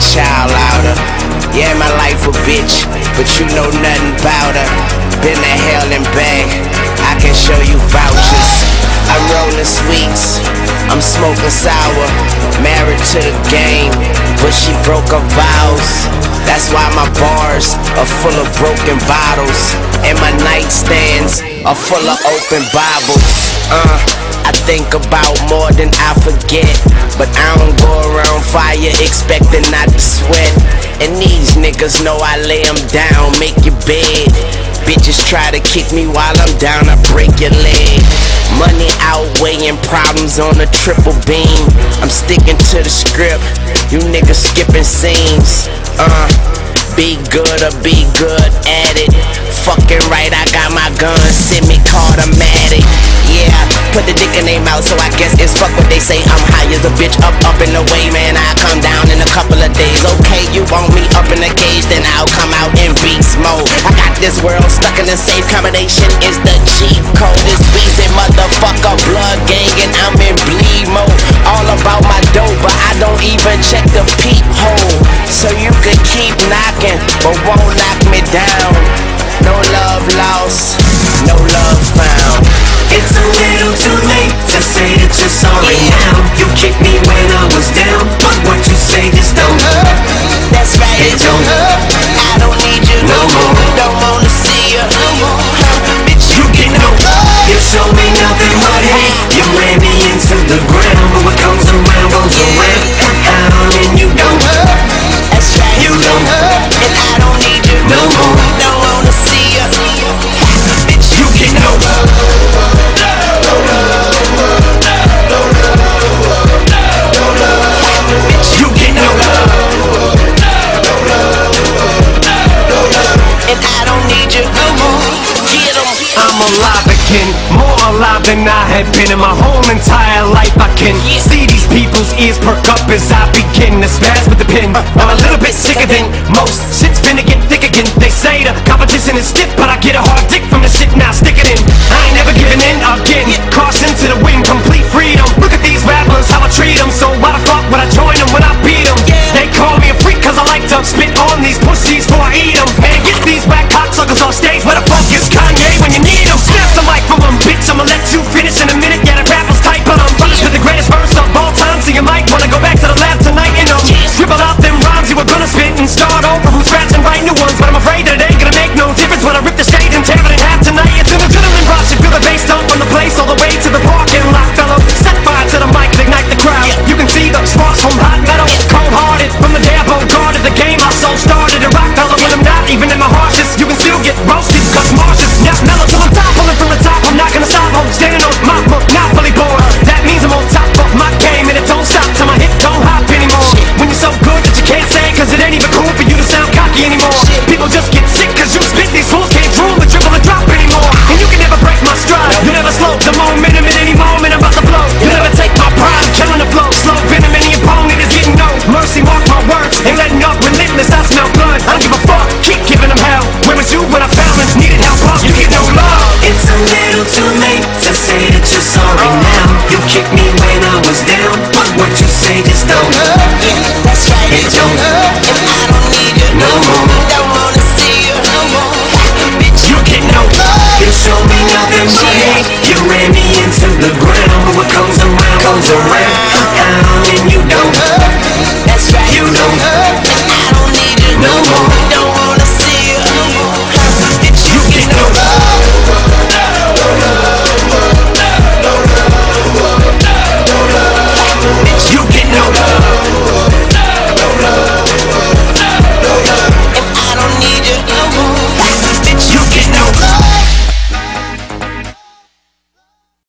child out. Yeah, my life a bitch, but you know nothing about her. Been to hell and back, I can show you vouchers. I'm rolling sweets, I'm smoking sour. Married to the game, but she broke her vows. That's why my bars are full of broken bottles, and my nightstands are full of open Bibles. Uh, I think about more than I forget, but I don't go around fire expecting not to sweat. And these niggas know I lay 'em down, make your bed. Bitches try to kick me while I'm down, I break your leg. Money outweighing problems on a triple beam. I'm sticking to the script, you niggas skipping scenes. Uh, be good or be good at it. Fucking right, I got my gun, semi-caught, I'm at. Yeah, put the dick in their mouth, so I guess it's fuck what they say. I'm high as a bitch, up, up in the way, man. I come down in a couple of days. Okay, you want me up in the cage, then I'll come out in beast mode. I got this world stuck in a safe combination. Is the keep knocking, but won't knock me down. No love lost, no love found. It's a little too late to say that you're sorry Yeah. now. You kicked me alive again, more alive than I have been in my whole entire life. I can see these people's ears perk up as I begin to spaz with the pen. I'm a little bit sicker than most. Shit's finna get thick again. They say the competition is stiff, but I get a hard dick from the shit now. Stick it in. I ain't never giving in again. Caution to the wind, complete freedom. Look at these rappers, how I treat them. So why the fuck would I join them when I beat them? They call me a freak cause I like to spit on these pussies before I eat them. Man, get these whack cocksuckers off stage. Where the fuck kicked me when I was down, but what you say just don't hurt.